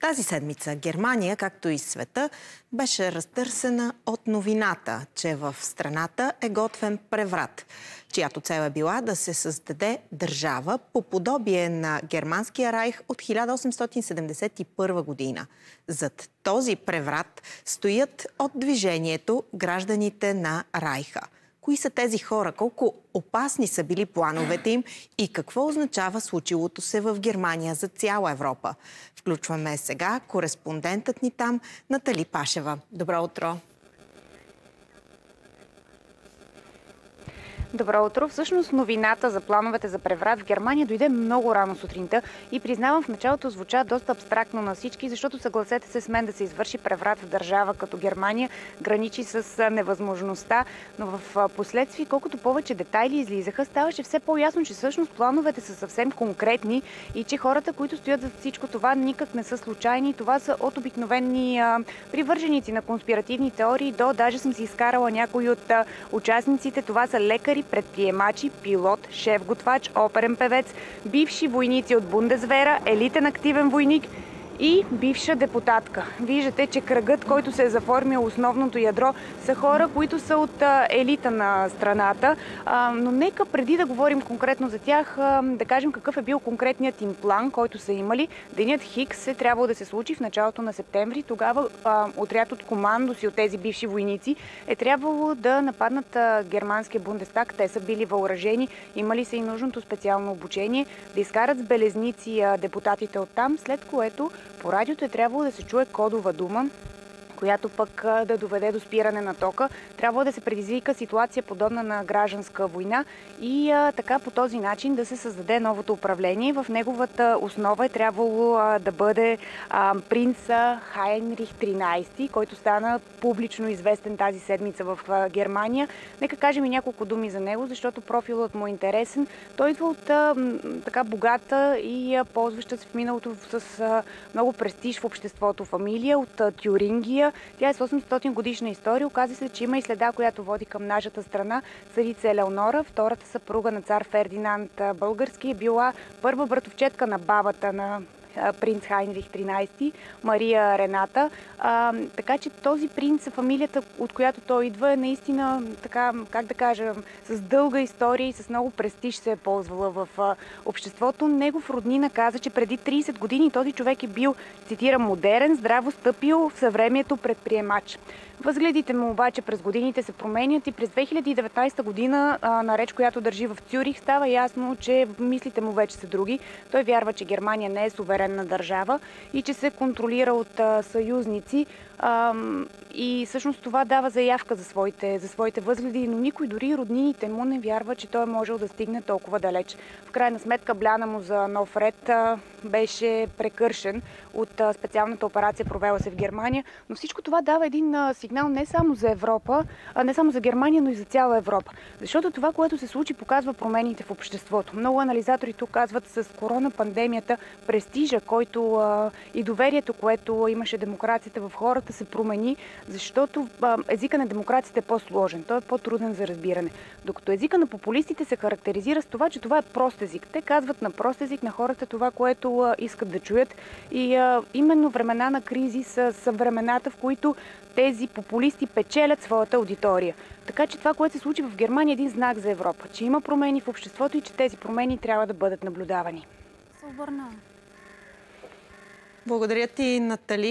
Тази седмица Германия, както и света, беше разтърсена от новината, че в страната е готвен преврат, чиято цел е била да се създаде държава по подобие на германския райх от 1871 година. Зад този преврат стоят от движението гражданите на райха – кои са тези хора, колко опасни са били плановете им и какво означава случилото се в Германия за цяла Европа. Включваме сега кореспондентът ни там Натали Пашева. Добро утро! Добро утро. Всъщност новината за плановете за преврат в Германия дойде много рано сутринта и признавам в началото звуча доста абстрактно на всички, защото съгласете се с мен да се извърши преврат в държава като Германия граничи с невъзможността, но в последствие колкото повече детайли излизаха, ставаше все по-ясно, че всъщност плановете са съвсем конкретни и че хората, които стоят за всичко това, никак не са случайни. Това са от обикновени привърженици на конспиративни теории до даже съм си изкарала някои от участниците. Това са лекари, инженери, предприемачи, пилот, шеф-готвач, оперен певец, бивши войници от Бундесвера, елитен активен войник – и бивша депутатка. Виждате, че кръгът, който се е заформил основното ядро, са хора, които са от елита на страната. Но нека преди да говорим конкретно за тях, да кажем какъв е бил конкретният им план, който са имали. Денят Хикс е трябвало да се случи в началото на септември. Тогава отряд от командоси от тези бивши войници е трябвало да нападнат германския Бундестаг. Те са били въоръжени, имали са и нужното специално обучение, да изкарат с белезници депутатите от там, след което по радиото е трябвало да се чуе кодова дума, която пък да доведе до спиране на тока. Трябва да се предизвика ситуация подобна на гражданска война и така по този начин да се създаде новото управление. В неговата основа е трябвало да бъде а, принц Хайнрих 13, който стана публично известен тази седмица в Германия. Нека кажем и няколко думи за него, защото профилът му е интересен. Той идва от така богата и ползваща се в миналото с много престиж в обществото фамилия от Тюрингия, тя е с 800 годишна история. Оказва се, че има и следа, която води към нашата страна. Царица Елеонора, втората съпруга на цар Фердинанд Български, е била първа братовчетка на бабата на принц Хайнрих 13, Мария Рената. А, така че този принц, фамилията, от която той идва, е наистина, така, как да кажа, с дълга история и с много престиж се е ползвала в а, обществото. Негов роднина каза, че преди 30 години този човек е бил, цитирам, модерен, здраво стъпил в съвремието предприемач. Възгледите му обаче през годините се променят и през 2019 година на реч, която държи в Цюрих, става ясно, че мислите му вече са други. Той вярва, че Германия не е суверенна държава и че се контролира от съюзници. И всъщност това дава заявка за своите, за своите възгледи, но никой, дори роднините му, не вярва, че той е можел да стигне толкова далеч. В крайна сметка, бляна му за нов ред беше прекършен от специалната операция, провела се в Германия. Но всичко това дава един сигнал не само за Европа, не само за Германия, но и за цяла Европа. Защото това, което се случи, показва промените в обществото. Много анализатори тук казват с корона пандемията, престижа, който а, и доверието, което имаше демокрацията в хората, се промени, защото а, езика на демокрацията е по-сложен, той е по-труден за разбиране. Докато езика на популистите се характеризира с това, че това е прост език. Те казват на прост език на хората това, което а, искат да чуят. И а, именно времена на кризи са, са времената, в които тези популисти печелят своята аудитория. Така че това, което се случи в Германия е един знак за Европа, че има промени в обществото и че тези промени трябва да бъдат наблюдавани. Благодаря ти, Натали.